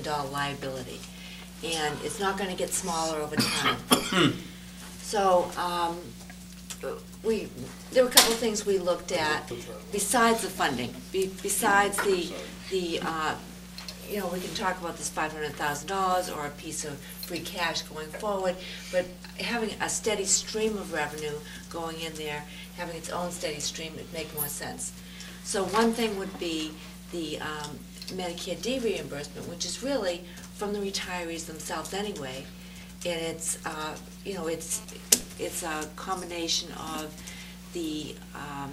million dollar liability. And it's not gonna get smaller over time. So, um, we, there were a couple of things we looked at besides the funding, be- besides the, the, uh, you know, we can talk about this five hundred thousand dollars or a piece of free cash going forward, but having a steady stream of revenue going in there, having its own steady stream would make more sense. So one thing would be the um, Medicare D reimbursement, which is really from the retirees themselves anyway. And it's, uh, you know, it's, it's a combination of the, um,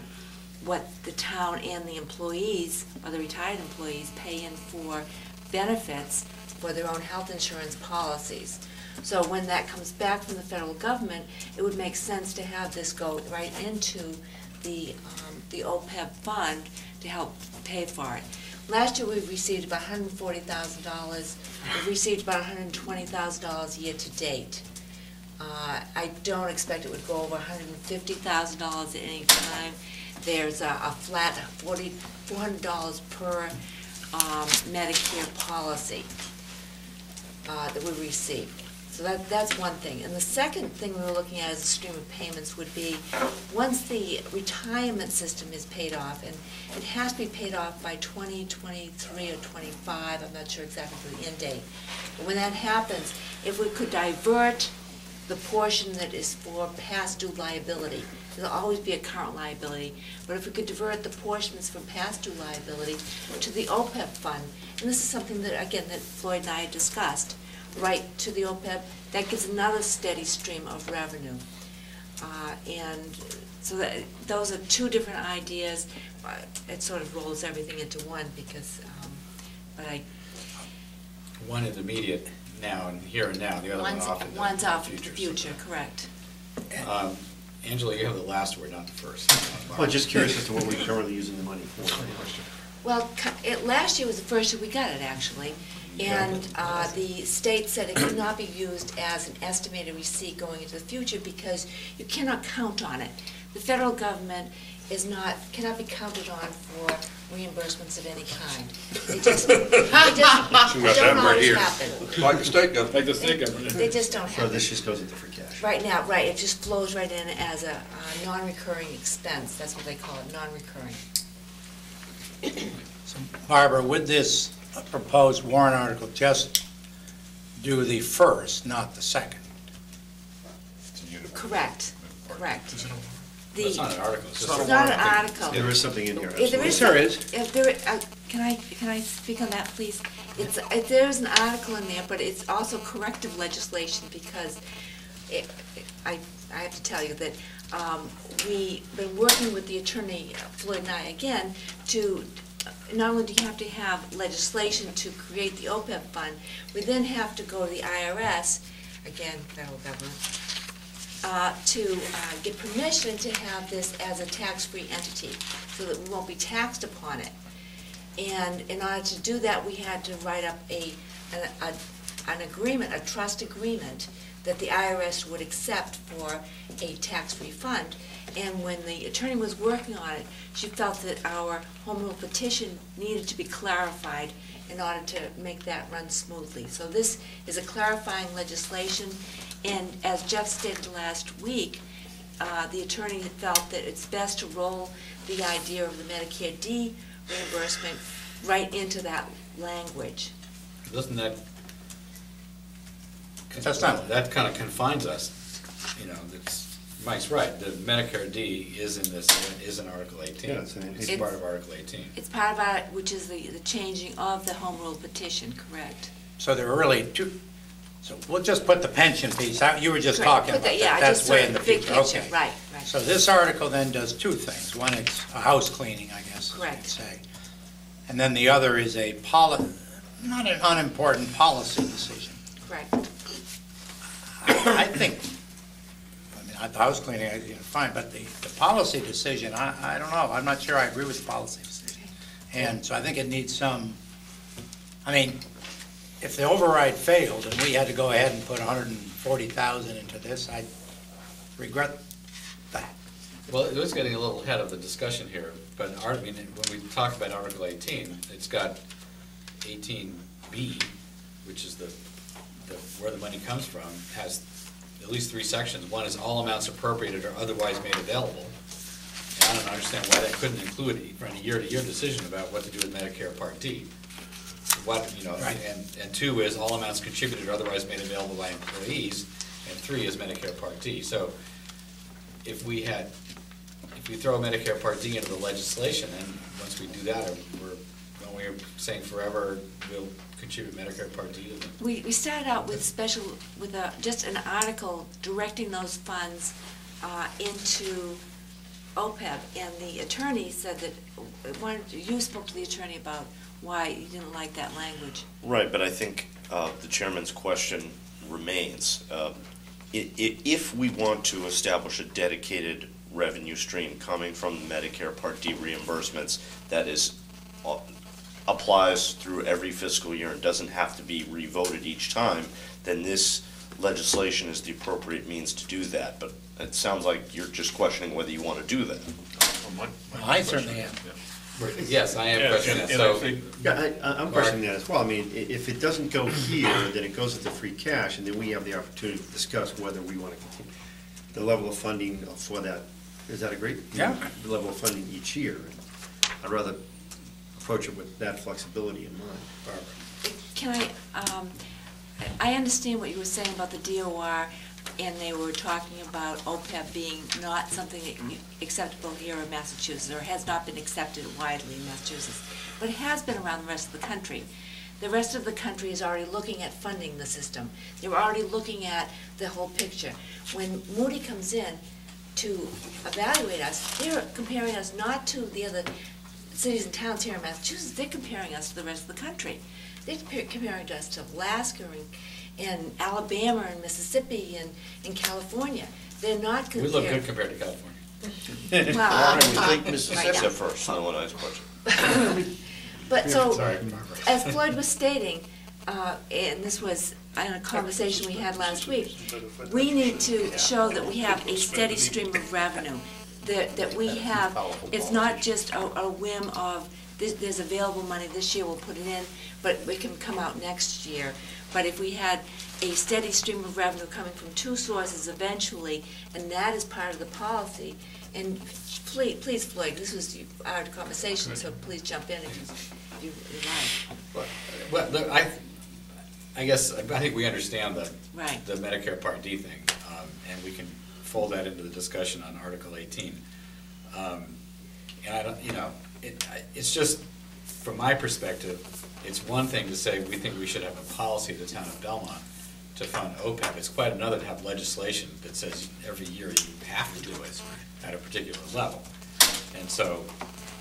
what the town and the employees, or the retired employees, pay in for benefits for their own health insurance policies. So when that comes back from the federal government, it would make sense to have this go right into the, um, the OPEB fund to help pay for it. Last year, we've received about hundred and forty thousand dollars. We've received about hundred and twenty thousand dollars year-to-date. Uh, I don't expect it would go over hundred and fifty thousand dollars at any time. There's a, a flat forty, four hundred dollars per, um, Medicare policy, uh, that we received. So that, that's one thing. And the second thing we were looking at as a stream of payments would be, once the retirement system is paid off, and it has to be paid off by twenty twenty-three or twenty-five, I'm not sure exactly the end date. But when that happens, if we could divert the portion that is for past due liability, there'll always be a current liability, but if we could divert the portions from past due liability to the OPEB fund, and this is something that, again, that Floyd and I discussed, right to the OPEB, that gives another steady stream of revenue. Uh, And so that, those are two different ideas. Uh, It sort of rolls everything into one because, um, but I, One is immediate now and here and now, the other one one's, off in the one's off in the future. future, correct. Um, Angela, you have the last word, not the first. Well, just curious as to what we're currently using the money for. Well, it, last year was the first year we got it, actually. And uh, the state said it could not be used as an estimated receipt going into the future because you cannot count on it. The federal government is not, cannot be counted on for reimbursements of any kind. They just, they just She got don't that right always here. happen. Like the state government. Like the state government. They just don't So happen. this just goes into free cash. Right now, right, it just flows right in as a uh, non-recurring expense, that's what they call it, non-recurring. So, Barbara, with this proposed warrant article just do the first, not the second? Correct, correct. It's not an article, it's It's just. not it's not an warrant. article. There is something in here, If there absolutely. is, There some- is. if there, uh, can I, can I speak on that, please? It's, if there's an article in there, but it's also corrective legislation because it, I, I have to tell you that, um, we've been working with the attorney, Floyd and I, again, to, not only do you have to have legislation to create the OPEB fund, we then have to go to the IRS, again, federal government, uh, to uh, get permission to have this as a tax-free entity, so that we won't be taxed upon it. And in order to do that, we had to write up a, a- a- an agreement, a trust agreement, that the IRS would accept for a tax-free fund. And when the attorney was working on it, she felt that our home rule petition needed to be clarified in order to make that run smoothly. So this is a clarifying legislation, and as Jeff stated last week, uh, the attorney had felt that it's best to roll the idea of the Medicare D reimbursement right into that language. Doesn't that? That's not- That kind of confines us, you know, that's, Mike's right, the Medicare D is in this, is in Article eighteen. Yeah, it's in- It's It's- part of Article eighteen. It's part of our, which is the, the changing of the home rule petition, correct? So there are really two, so we'll just put the pension piece out, you were just Correct, talking put about that- Yeah, that, I that's just way sort in the big future, picture, okay. right, right. So this article then does two things. One, it's a house cleaning, I guess, as you'd Correct. say. And then the other is a poli, not an unimportant policy decision. Correct. I think, I the house cleaning, I- you know, fine, but the, the policy decision, I, I don't know, I'm not sure I agree with the policy decision. And so I think it needs some, I mean, if the override failed and we had to go ahead and put hundred and forty thousand into this, I'd regret that. Well, it was getting a little ahead of the discussion here, but our, I mean, when we talk about Article eighteen, it's got eighteen B, which is the, the, where the money comes from, has at least three sections. One is all amounts appropriated or otherwise made available. And I don't understand why that couldn't include a year-to-year decision about what to do with Medicare Part D. What, you know, Right. and, and two is all amounts contributed or otherwise made available by employees, and three is Medicare Part D. So if we had, if we throw Medicare Part D into the legislation, then once we do that, we're, when we're saying forever, we'll contribute Medicare Part D to the We, we started out with special, with a, just an article directing those funds uh, into OPEB, and the attorney said that, why, don't you you spoke to the attorney about why you didn't like that language. Right, but I think uh, the chairman's question remains. Uh, i- i- If we want to establish a dedicated revenue stream coming from the Medicare Part D reimbursements that is, uh, applies through every fiscal year and doesn't have to be revoted each time, then this legislation is the appropriate means to do that. But it sounds like you're just questioning whether you want to do that. Well, I certainly am. Yes, I am questioning and- that, and I so, think- Yeah, I, I- I'm questioning that as well. I mean, i- if it doesn't go here, then it goes into free cash, and then we have the opportunity to discuss whether we want to continue. The level of funding for that, is that agreed? Yeah. The level of funding each year. I'd rather approach it with that flexibility in mind. Barbara. Can I, um, I understand what you were saying about the DOR, and they were talking about OPEB being not something acceptable here in Massachusetts, or has not been accepted widely in Massachusetts, but it has been around the rest of the country. The rest of the country is already looking at funding the system. They're already looking at the whole picture. When Moody comes in to evaluate us, they're comparing us not to the other cities and towns here in Massachusetts, they're comparing us to the rest of the country. They're comparing us to Alaska and, and Alabama and Mississippi and, and California. They're not we look good compared to California. Well, Why don't we take right Mississippi now. first, then when I ask question? But so, Sorry, as Floyd was stating, uh, and this was in a conversation we had last week, we need to show that we have a steady stream of revenue, that, that we have, it's not just a, a whim of, this, there's available money this year, we'll put it in, but it can come out next year. But if we had a steady stream of revenue coming from two sources eventually, and that is part of the policy, and please, please Floyd, this was our conversation, so please jump in if you, if you like. Well, look, I, I guess, I think we understand the, Right. the Medicare Part D thing, um, and we can fold that into the discussion on Article eighteen. Um, And I don't, you know, it, it's just, from my perspective, it's one thing to say, we think we should have a policy of the town of Belmont to fund OPEB. It's quite another to have legislation that says every year you have to do it at a particular level. And so,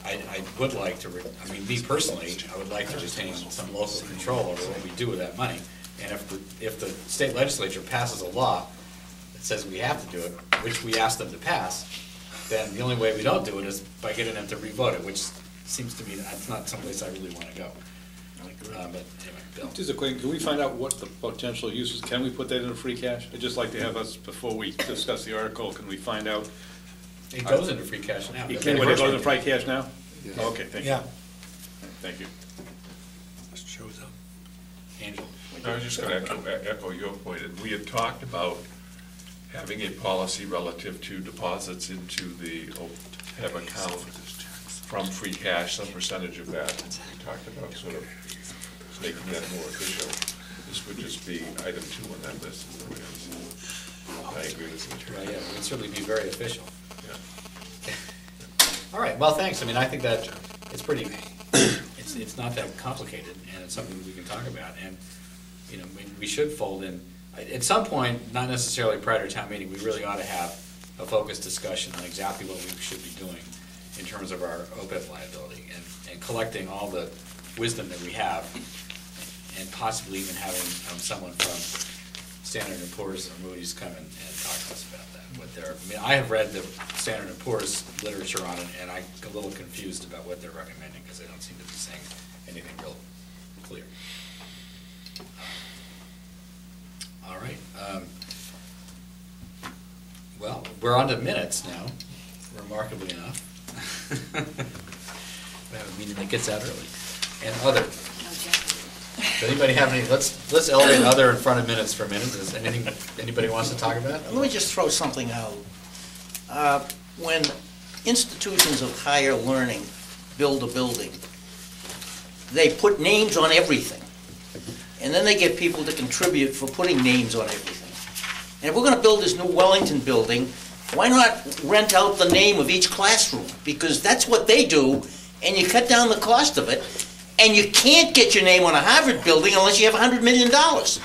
I, I would like to, I mean, me personally, I would like to retain some local control over what we do with that money. And if the, if the state legislature passes a law says we have to do it, which we asked them to pass, then the only way we don't do it is by getting them to revote it, which seems to me that's not someplace I really wanna go. Uh, But anyway, Bill. Just a quick, can we find out what the potential uses, can we put that into free cash? I'd just like to have us, before we discuss the article, can we find out? It goes into free cash now. You can, when it goes into free cash now? Okay, thank you. Yeah. Thank you. Shows up. Angel. I was just going to echo your point, and we had talked about having a policy relative to deposits into the OPEB account from free cash, some percentage of that. We talked about sort of making that more official. This would just be item two on that list. is the way I see it. I agree with Right, you. yeah, it would certainly be very official. Yeah. All right, well, thanks. I mean, I think that it's pretty, it's, it's not that complicated, and it's something we can talk about. And, you know, we, we should fold in, at some point, not necessarily prior to town meeting, we really ought to have a focused discussion on exactly what we should be doing in terms of our OPEB liability, and, and collecting all the wisdom that we have, and possibly even having um, someone from Standard and Poor's or Moody's come and, and talk to us about that, what they're, I mean, I have read the Standard and Poor's literature on it, and I'm a little confused about what they're recommending, because they don't seem to be saying anything real clear. All right, um, well, we're on to minutes now, remarkably enough. We have a meeting that gets out early, and other, Does anybody have any, let's, let's elevate other in front of minutes for a minute. Does anything, anybody wants to talk about? Let me just throw something out. Uh, When institutions of higher learning build a building, they put names on everything. And then they get people to contribute for putting names on everything. And if we're gonna build this new Wellington building, why not rent out the name of each classroom? Because that's what they do, and you cut down the cost of it. And you can't get your name on a Harvard building unless you have a hundred million dollars.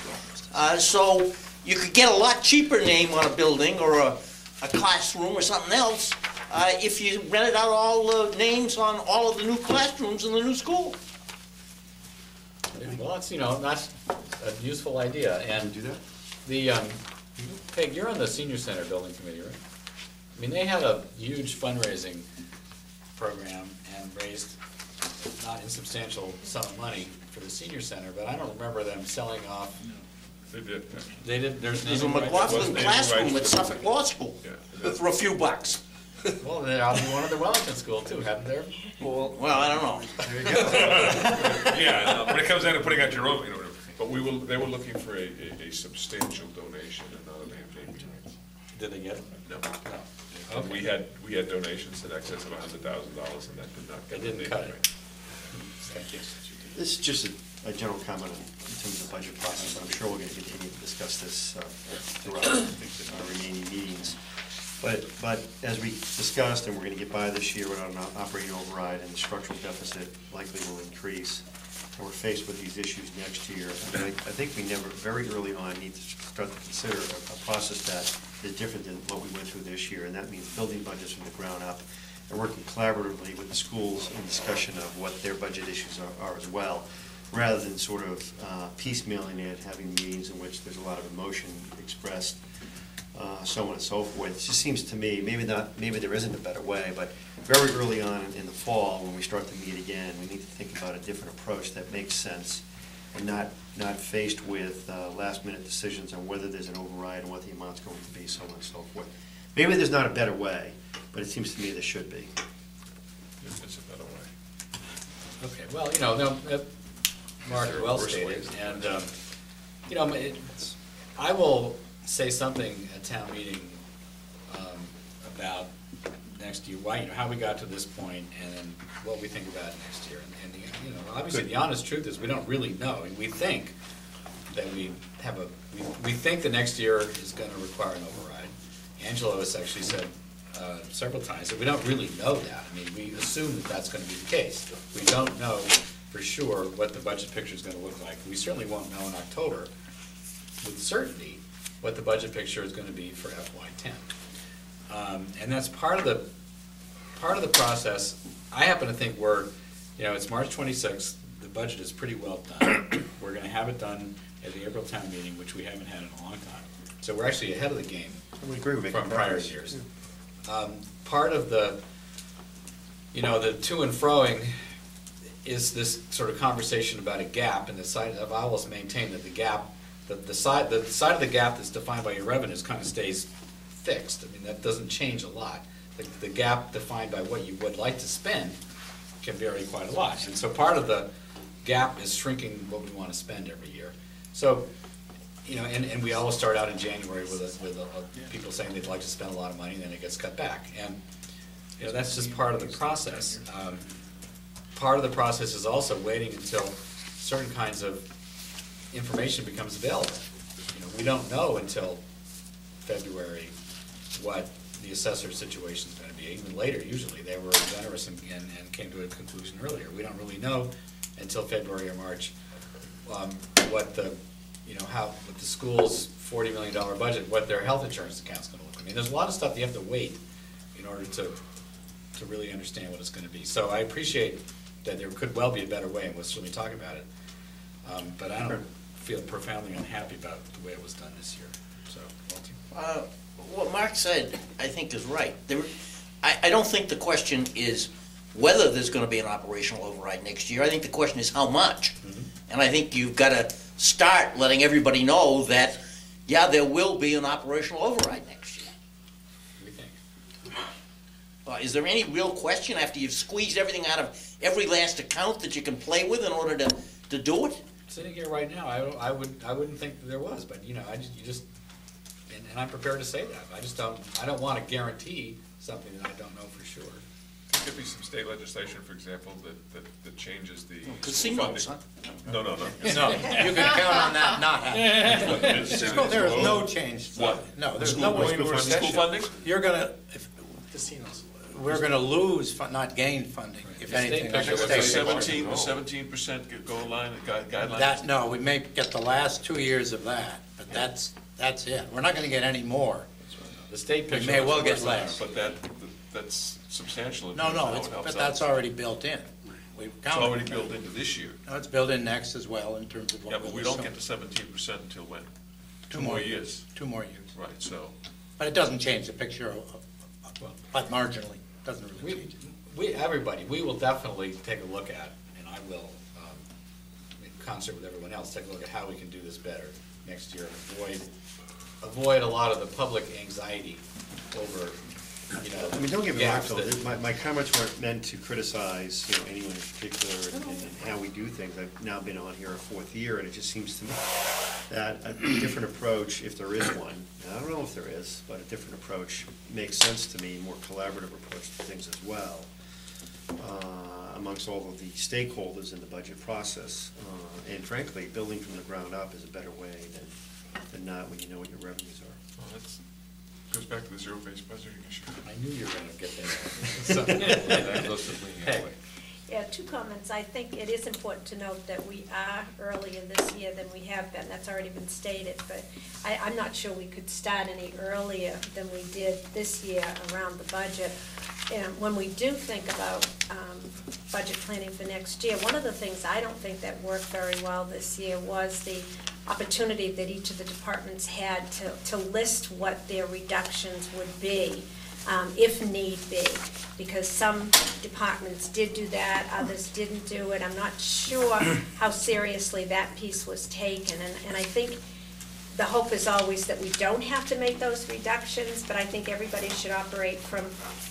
Uh, so you could get a lot cheaper name on a building or a, a classroom or something else, uh, if you rented out all the names on all of the new classrooms in the new school. Well, it's, you know, that's a useful idea, and. Do that? The, um, Peg, you're on the senior center building committee, right? I mean, they had a huge fundraising program and raised not insubstantial sum of money for the senior center, but I don't remember them selling off, They did, yeah. they did, there's. There's a naming rights. McLaughlin wasn't naming classroom rights at Suffolk Law School Yeah. for a few bucks. Well, then I'll be one of the Wellington School too, hadn't there? Well, well, I don't know. Yeah, no, when it comes down to putting out your own, you know, but we will, they were looking for a, a- a substantial donation and not a naming rights. Did they get it? No. No. And we had, we had donations in excess of a hundred thousand dollars and that did not They get the didn't cut it. Thank you. This is just a, a general comment on- in terms of the budget process. I'm sure we're gonna continue to discuss this uh, throughout our remaining meetings. But, but as we discussed, and we're gonna get by this year without an operating override, and the structural deficit likely will increase, and we're faced with these issues next year, I I I think we never, very early on, need to start to consider a, a process that is different than what we went through this year, and that means building budgets from the ground up, and working collaboratively with the schools in discussion of what their budget issues are, are as well, rather than sort of uh, piecemealing it, having meetings in which there's a lot of emotion expressed, uh, so on and so forth. It just seems to me, maybe not, maybe there isn't a better way, but very early on in the fall, when we start to meet again, we need to think about a different approach that makes sense, and not, not faced with uh, last-minute decisions on whether there's an override and what the amount's going to be, so on and so forth. Maybe there's not a better way, but it seems to me there should be. It's it's a better way. Okay, well, you know, no, uh, Mark, Is there well worse stated, and, um, you know, it, I will say something at town meeting, um, about next year, why, you know, how we got to this point, and then what we think about next year. And, and, the- you know, obviously, the honest truth is, we don't really know, we think that we have a, we, we think the next year is gonna require an override. Angelo has actually said, uh, several times that we don't really know that. I mean, we assume that that's gonna be the case. We don't know for sure what the budget picture is gonna look like. We certainly won't know in October with certainty what the budget picture is gonna be for FY ten. Um, and that's part of the, part of the process. I happen to think we're, you know, it's March twenty-sixth, the budget is pretty well done. We're gonna have it done at the April town meeting, which we haven't had in a long time. So we're actually ahead of the game We agree with from prior years. Um, Part of the, you know, the to and froing is this sort of conversation about a gap, and the side, I've always maintained that the gap, the, the side, the side of the gap that's defined by your revenues kind of stays fixed. I mean, that doesn't change a lot. The, the gap defined by what you would like to spend can vary quite a lot. And so part of the gap is shrinking what we want to spend every year. So, you know, and, and we always start out in January with, a- with a- a- people saying they'd like to spend a lot of money, and then it gets cut back. And, you know, that's just part of the process. Um, Part of the process is also waiting until certain kinds of information becomes available. You know, we don't know until February what the assessor situation is gonna be, even later usually. They were generous and, and came to a conclusion earlier. We don't really know until February or March, um, what the, you know, how, what the school's forty million dollar budget, what their health insurance account's gonna look. I mean, there's a lot of stuff you have to wait in order to, to really understand what it's gonna be. So I appreciate that there could well be a better way, and we'll certainly talk about it. Um, but I don't feel profoundly unhappy about the way it was done this year, so, Walter. Uh, What Mark said, I think is right. There, I, I don't think the question is whether there's gonna be an operational override next year. I think the question is how much. And I think you've gotta start letting everybody know that, yeah, there will be an operational override next year. What do you think? Uh, Is there any real question after you've squeezed everything out of every last account that you can play with in order to, to do it? Sitting here right now, I, I would, I wouldn't think that there was, but, you know, I just, you just, and, and I'm prepared to say that. I just don't, I don't wanna guarantee something that I don't know for sure. There could be some state legislation, for example, that, that, that changes the. Oh, school Casinos, huh? funding. No, no, no. No, you can count on that not happening. There is no change. What? No, there's School- no way school we're funding? School funding? You're gonna, if, we're gonna lose, fu- not gain funding, if anything. picture under was The state- seventeen, the seventeen percent goal line, gui- guidelines? That, no, we may get the last two years of that, but that's, that's it. We're not gonna get any more. The state We picture. may well get worse. less. But that, that's substantial. in No, terms of no, how it's, it helps but out. that's already built in. We've It's counted. already built into this year. No, it's built in next as well in terms of what Yeah, but we don't get to seventeen percent until when? Two more more years. Two more years. Right, so, But it doesn't change the picture of, of- of- but marginally, doesn't really We, change. we, everybody, we will definitely take a look at, and I will, um, in concert with everyone else, take a look at how we can do this better next year. Avoid, avoid a lot of the public anxiety over, you know. I mean, don't get me wrong, gaps Phil, that- my, my comments weren't meant to criticize, you know, anyone in particular and, and how we do things. I've now been on here a fourth year, and it just seems to me that a different approach, if there is one, and I don't know if there is, but a different approach makes sense to me, more collaborative approach to things as well, uh, amongst all of the stakeholders in the budget process. Uh, And frankly, building from the ground up is a better way than, than not when you know what your revenues are. well, that's, goes back to the zero-based budgeting issue. I knew you were gonna get there. Hey, Yeah, two comments. I think it is important to note that we are earlier this year than we have been. That's already been stated, but I, I'm not sure we could start any earlier than we did this year around the budget. And when we do think about um, budget planning for next year, one of the things I don't think that worked very well this year was the opportunity that each of the departments had to, to list what their reductions would be um, if need be, because some departments did do that, others didn't do it. I'm not sure how seriously that piece was taken, and, and I think the hope is always that we don't have to make those reductions, but I think everybody should operate from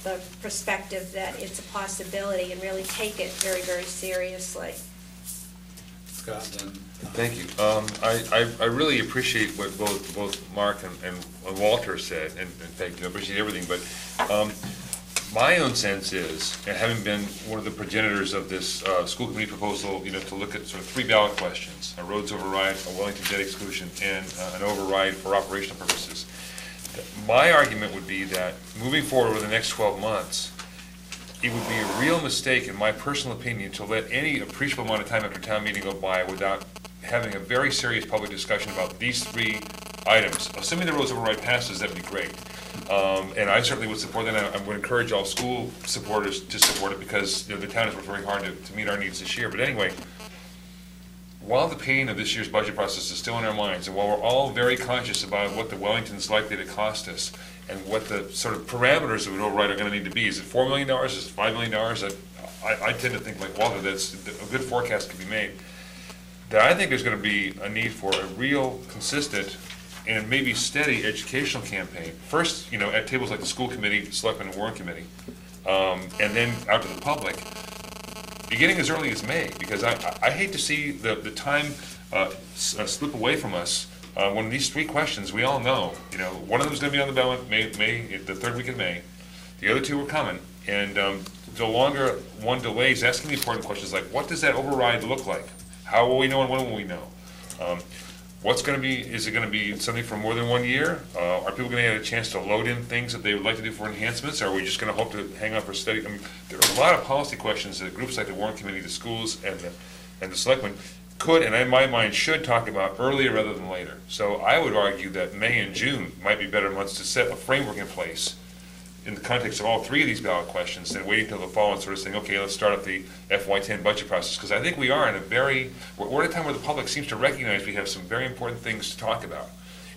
the perspective that it's a possibility and really take it very, very seriously. Scott, then. Thank you. Um, I, I, I really appreciate what both, both Mark and, and Walter said, and, and thank you, I appreciate everything, but, um, my own sense is, and having been one of the progenitors of this, uh, school committee proposal, you know, to look at sort of three ballot questions, a roads override, a Wellington debt exclusion, and uh, an override for operational purposes. My argument would be that moving forward over the next twelve months, it would be a real mistake, in my personal opinion, to let any appreciable amount of time after town meeting go by without having a very serious public discussion about these three items. Assuming the roads override passes, that'd be great. Um, and I certainly would support that, I would encourage all school supporters to support it, because, you know, the town has worked very hard to, to meet our needs this year. But anyway, while the pain of this year's budget process is still in our minds, and while we're all very conscious about what the Wellington's likely to cost us, and what the sort of parameters of an override are gonna need to be, is it four million dollars, is it five million dollars? I, I tend to think like Walter, that's, a good forecast can be made. That I think there's gonna be a need for a real consistent and maybe steady educational campaign. First, you know, at tables like the school committee, selectmen and warrant committee, um, and then out to the public, beginning as early as May, because I, I- hate to see the, the time uh, s- uh, slip away from us. Uh, When these three questions, we all know, you know, one of them's gonna be on the ballot May, May, the third week in May. The other two are coming, and um, the longer one delays asking the important questions like, what does that override look like? How will we know and when will we know? Um, What's gonna be, is it gonna be something for more than one year? Uh, Are people gonna get a chance to load in things that they would like to do for enhancements? Are we just gonna hope to hang on for steady? I mean, there are a lot of policy questions that groups like the Warrant Committee, the schools, and the, and the selectmen could, and in my mind, should talk about earlier rather than later. So I would argue that May and June might be better months to set a framework in place in the context of all three of these ballot questions, than waiting until the fall and sort of saying, okay, let's start up the FY ten budget process, because I think we are in a very, we're, we're at a time where the public seems to recognize we have some very important things to talk about.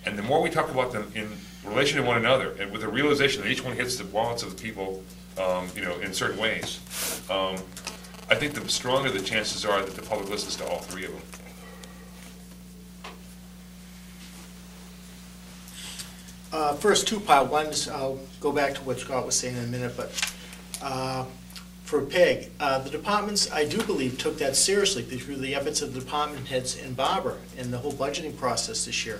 And the more we talk about them in relation to one another, and with the realization that each one hits the wallets of the people, um, you know, in certain ways, um, I think the stronger the chances are that the public listens to all three of them. Uh, First two part, ones, I'll go back to what Scott was saying in a minute, but uh, for PEG. Uh, The departments, I do believe, took that seriously through the efforts of the department heads and Barbara in the whole budgeting process this year.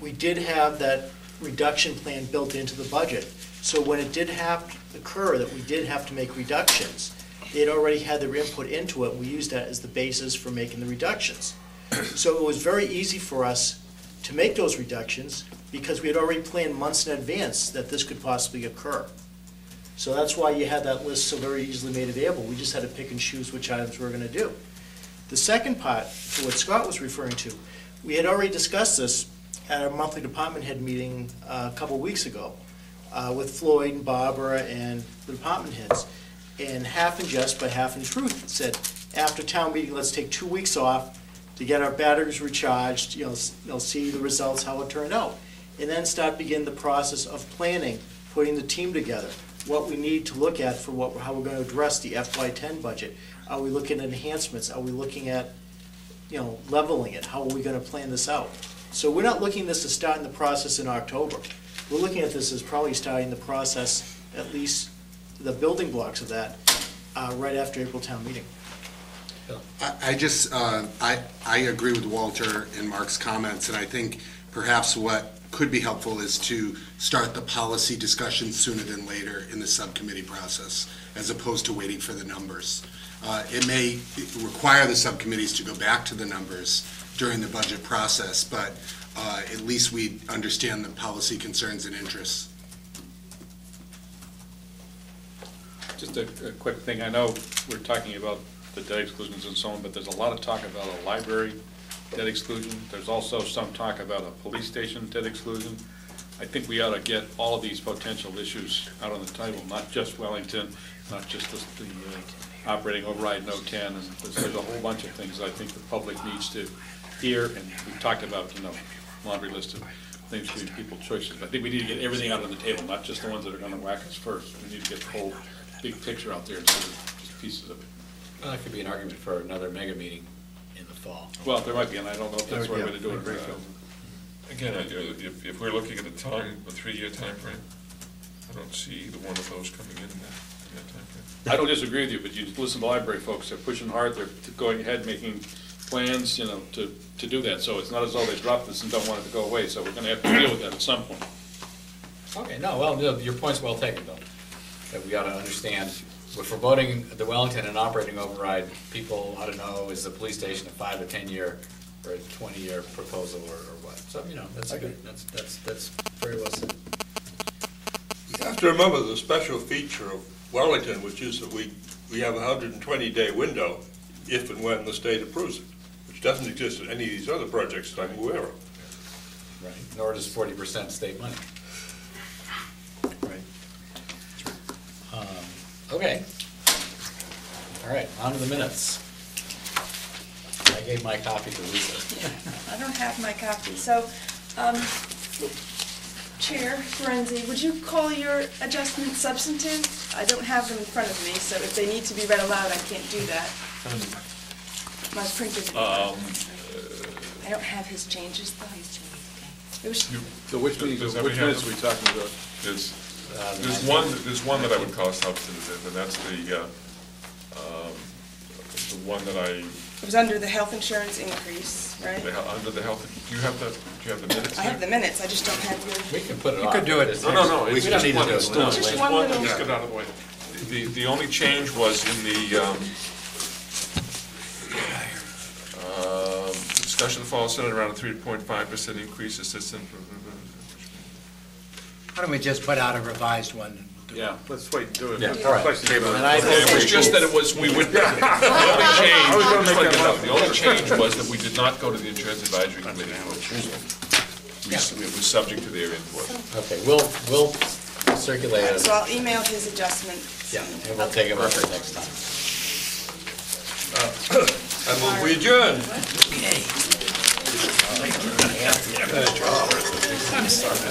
We did have that reduction plan built into the budget. So when it did have occur that we did have to make reductions, they had already had their input into it, we used that as the basis for making the reductions. So it was very easy for us to make those reductions, because we had already planned months in advance that this could possibly occur. So that's why you had that list so very easily made available. We just had to pick and choose which items we we're gonna do. The second part, for what Scott was referring to, we had already discussed this at our monthly department head meeting uh, a couple weeks ago uh, with Floyd and Barbara and the department heads. And half in jest, but half in truth, said, after town meeting, let's take two weeks off to get our batteries recharged, you know, you know, see the results, how it turned out. And then start begin the process of planning, putting the team together, what we need to look at for what, how we're gonna address the FY ten budget. Are we looking at enhancements? Are we looking at, you know, leveling it? How are we gonna plan this out? So we're not looking this as starting the process in October. We're looking at this as probably starting the process, at least the building blocks of that, uh, right after April town meeting. I, I just, uh, I, I agree with Walter and Mark's comments, and I think perhaps what could be helpful is to start the policy discussion sooner than later in the subcommittee process, as opposed to waiting for the numbers. Uh, It may require the subcommittees to go back to the numbers during the budget process, but uh, at least we understand the policy concerns and interests. Just a, a quick thing, I know we're talking about the debt exclusions and so on, but there's a lot of talk about a library debt exclusion. There's also some talk about a police station debt exclusion. I think we ought to get all of these potential issues out on the table, not just Wellington, not just the, the uh, operating override in 010, and there's, there's a whole bunch of things I think the public needs to hear, and we've talked about, you know, laundry list of things giving people choices. I think we need to get everything out on the table, not just the ones that are gonna whack us first. We need to get the whole big picture out there instead of just pieces of it. Well, that could be an argument for another mega meeting in the fall. Well, there might be, and I don't know if that's the right way to do it. Yeah, I. Again, I- if, if we're looking at a time, a three-year timeframe, I don't see either one of those coming in in that, in that timeframe. I don't disagree with you, but you listen to library folks, they're pushing hard, they're going ahead, making plans, you know, to, to do that. So it's not as though they dropped this and don't want it to go away, so we're gonna have to deal with that at some point. Okay, no, well, no, your point's well taken, Bill. That we gotta understand, if we're voting the Wellington and operating override, people ought to know, is the police station a five or ten-year or a twenty-year proposal or, or what? So, you know, that's a good, that's, that's, that's very well said. You have to remember the special feature of Wellington, which is that we, we have a hundred and twenty day window if and when the state approves it, which doesn't exist in any of these other projects that I'm aware of. Right. Nor does forty percent state money. Right. Um, Okay. All right, on to the minutes. I gave my copy to Lisa. I don't have my copy, so, um, Chair Renzi, would you call your adjustments substantive? I don't have them in front of me, so if they need to be read aloud, I can't do that. My printer's in front. I don't have his changes, though. It was, So which meetings, Does that which have- minutes are we talking about? There's, there's one, there's one that I would call substantive, and that's the, uh, um, the one that I, it was under the health insurance increase, right? the hel- under the health, do you have the, do you have the minutes I have the there? minutes, I just don't have We your, can put it You on. could do it. No, no, no, next- it's We don't just need to one, do it it's tonight. Just one little- Just get out of the way. The, the only change was in the, um, um, discussion of the fall centered around a three point five percent increase assistant. Why don't we just put out a revised one? Yeah, let's wait and do it. Yeah, all right. And I It was just that it was, we would, the only change, was gonna make that it up, up. the only change was that we did not go to the insurance advisory committee for approval. We s- It was subject to their input. Okay, we'll, we'll circulate it. so I'll email his adjustments. Yeah, and we'll take them up for next time. Uh, and will we adjourn? I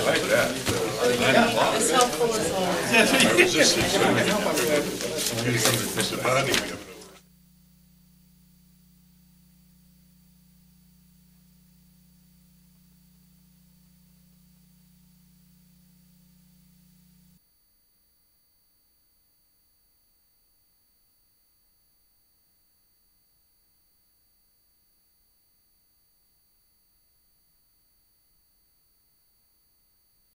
like that. As helpful as always. Mr. Barney, we have-